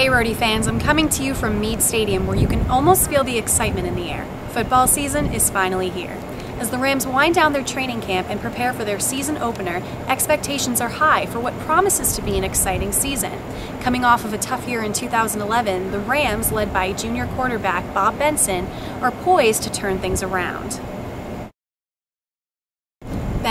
Hey Rhody fans, I'm coming to you from Meade Stadium where you can almost feel the excitement in the air. Football season is finally here. As the Rams wind down their training camp and prepare for their season opener, expectations are high for what promises to be an exciting season. Coming off of a tough year in 2011, the Rams, led by junior quarterback Bob Bentsen, are poised to turn things around.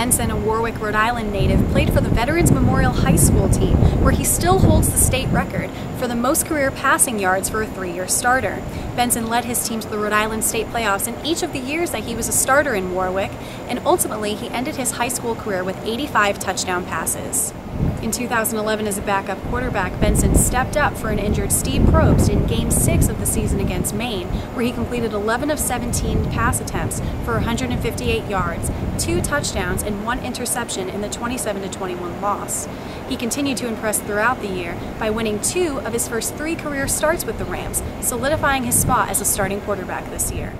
Bentsen, a Warwick, Rhode Island native, played for the Veterans Memorial High School team, where he still holds the state record for the most career passing yards for a three-year starter. Bentsen led his team to the Rhode Island state playoffs in each of the years that he was a starter in Warwick, and ultimately he ended his high school career with 85 touchdown passes. In 2011, as a backup quarterback, Bentsen stepped up for an injured Steve Probst in Game 6 of the season against Maine, where he completed 11 of 17 pass attempts for 158 yards, two touchdowns, and one interception in the 27-21 loss. He continued to impress throughout the year by winning two of his first three career starts with the Rams, solidifying his spot as a starting quarterback this year.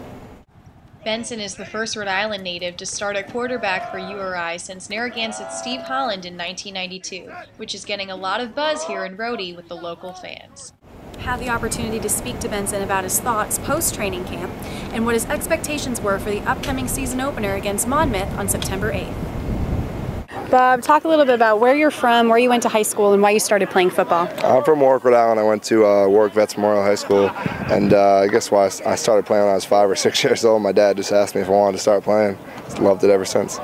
Bentsen is the first Rhode Island native to start at quarterback for URI since Narragansett Steve Holland in 1992, which is getting a lot of buzz here in Rhody with the local fans. Had the opportunity to speak to Bentsen about his thoughts post training camp and what his expectations were for the upcoming season opener against Monmouth on September 8th. Bob, talk a little bit about where you're from, where you went to high school, and why you started playing football. I'm from Warwick, Rhode Island. I went to uh, Warwick Vets Memorial High School, and uh, I guess why I started playing when I was five or six years old. My dad just asked me if I wanted to start playing. Loved it ever since.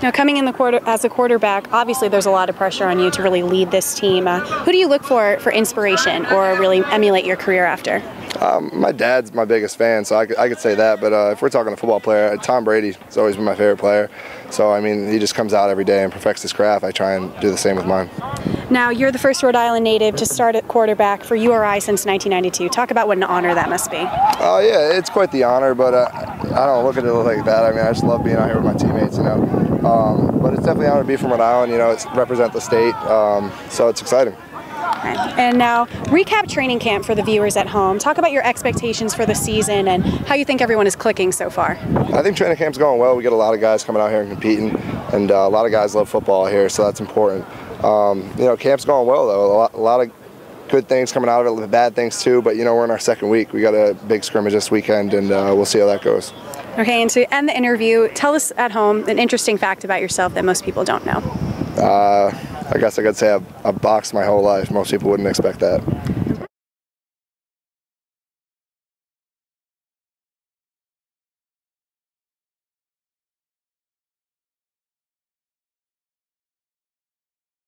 Now, coming in the quarter as a quarterback, obviously there's a lot of pressure on you to really lead this team. Uh, who do you look for for inspiration or really emulate your career after? Um, my dad's my biggest fan, so I could, I could say that. But uh, if we're talking a football player, Tom Brady has always been my favorite player. So, I mean, he just comes out every day and perfects his craft. I try and do the same with mine. Now, you're the first Rhode Island native to start at quarterback for URI since 1992. Talk about what an honor that must be. Oh, uh, yeah, it's quite the honor, but uh, I don't look at it like that. I mean, I just love being out here with my teammates, you know. Um, but it's definitely an honor to be from Rhode Island, you know, it's represent the state, um, so it's exciting. And now, recap training camp for the viewers at home. Talk about your expectations for the season and how you think everyone is clicking so far. I think training camp's going well. We get a lot of guys coming out here and competing, and uh, a lot of guys love football here, so that's important. Um, you know, camp's going well though. A lot, a lot of good things coming out of it, bad things too. But you know, we're in our second week. We got a big scrimmage this weekend, and uh, we'll see how that goes. Okay, and to end the interview, tell us at home an interesting fact about yourself that most people don't know. Uh, I guess I could say I've, I've boxed my whole life. Most people wouldn't expect that.